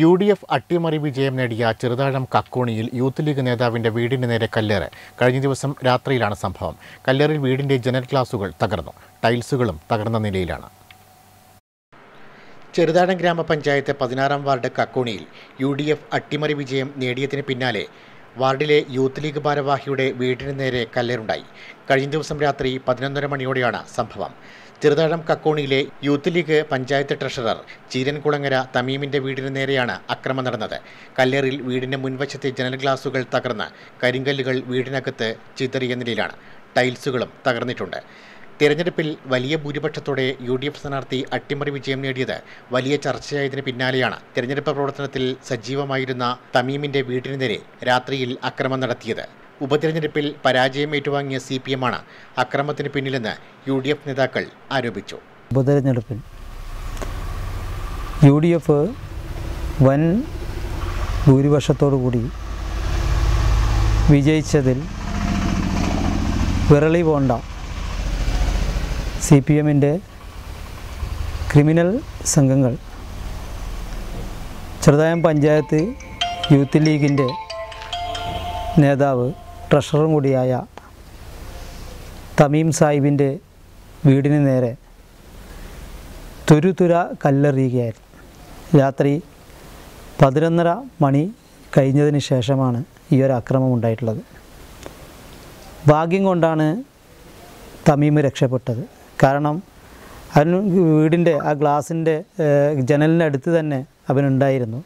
U D F അട്ടിമറി വിജയം നേടിയ ചെറുതാഴം കക്കോണിയിൽ യൂത്ത് ലീഗ് നേതാവിന്റെ വീടിന് നേരെ കല്ലേറ്. കഴിഞ്ഞ ദിവസം രാത്രിയിലാണ് സംഭവം. കല്ലേറിൽ വീടിന്റെ ജനൽ ഗ്ലാസുകൾ തകർന്നു. ടൈൽസുകളും തകർന്ന നിലയിലാണ്. ചെറുതാഴം ഗ്രാമപഞ്ചായത്ത് പതിനാറാം വാർഡ് കക്കോണിയിൽ യു ഡി എഫ് അട്ടിമറി വിജയം നേടിയതിന് പിന്നാലെ വാർഡിലെ യൂത്ത് ലീഗ് ഭാരവാഹിയുടെ വീടിന് നേരെ കല്ലേറുണ്ടായി. കഴിഞ്ഞ ദിവസം രാത്രി പതിനൊന്നര മണിയോടെയാണ് സംഭവം. Cheruthazham കക്കോണിയിലെ youth league panchayat treasurer Cheerankulangara തമീമിന്റെ വീടിന് നേരെയാണ് അക്രമം നടന്നത്. കല്ലേറിൽ വീടിന്റെ മുൻവശത്തെ ജനൽ ഗ്ലാസുകൾ തകർന്ന് കരിങ്കല്ലുകൾ വീടിനകത്ത് ചിതറിയ നിലയിലാണ്. ടൈൽസുകളും തകർന്നിട്ടുണ്ട്. തിരഞ്ഞെടുപ്പിൽ വലിയ ഭൂരിപക്ഷത്തോടെ യു ഡി എഫ് സ്ഥാനാർത്ഥി അട്ടിമറി വിജയം നേടിയത് വലിയ ചർച്ചയായതിന് പിന്നാലെയാണ് തിരഞ്ഞെടുപ്പ് പ്രവർത്തനത്തിൽ സജീവമായിരുന്ന തമീമിന്റെ വീടിന് നേരെ രാത്രിയിൽ അക്രമം നടത്തിയത്. ഉപതിരഞ്ഞെടുപ്പിൽ പരാജയം ഏറ്റുവാങ്ങിയ സി പി എമ്മാണ് അക്രമത്തിന് പിന്നിലെന്ന് യു ഡി എഫ് നേതാക്കൾ ആരോപിച്ചു. ഉപതിരഞ്ഞെടുപ്പിൽ യു ഡി എഫ് വൻ ഭൂരിപക്ഷത്തോടു കൂടി വിജയിച്ചതിൽ വിരളി പോണ്ട സി പി എമ്മിന്റെ ക്രിമിനൽ സംഘങ്ങൾ ചെറുതായം പഞ്ചായത്ത് യൂത്ത് ലീഗിന്റെ നേതാവ് ട്രഷററും കൂടിയായ തമീം സാഹിബിന്റെ വീടിന് നേരെ തുരുതുര കല്ലെറിയുകയായിരുന്നു. രാത്രി പതിനൊന്നര മണി കഴിഞ്ഞതിന് ശേഷമാണ് ഈ ഒരു അക്രമം ഉണ്ടായിട്ടുള്ളത്. ഭാഗ്യം കൊണ്ടാണ് തമീം രക്ഷപ്പെട്ടത്. കാരണം അവൻ വീടിന്റെ ആ ഗ്ലാസിന്റെ ജനലിന്റെ അടുത്ത് തന്നെ അവനുണ്ടായിരുന്നു.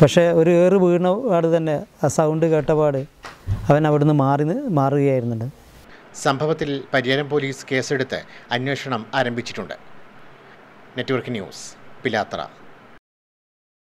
പക്ഷേ ഒരു ഏറ് വീണ പാട് തന്നെ ആ സൗണ്ട് കേട്ടപാട് അവൻ അവിടുന്ന് മാറി മാറുകയായിരുന്നുണ്ട്. സംഭവത്തിൽ പരിയാരം പോലീസ് കേസെടുത്ത് അന്വേഷണം ആരംഭിച്ചിട്ടുണ്ട്. Network news Pilathara.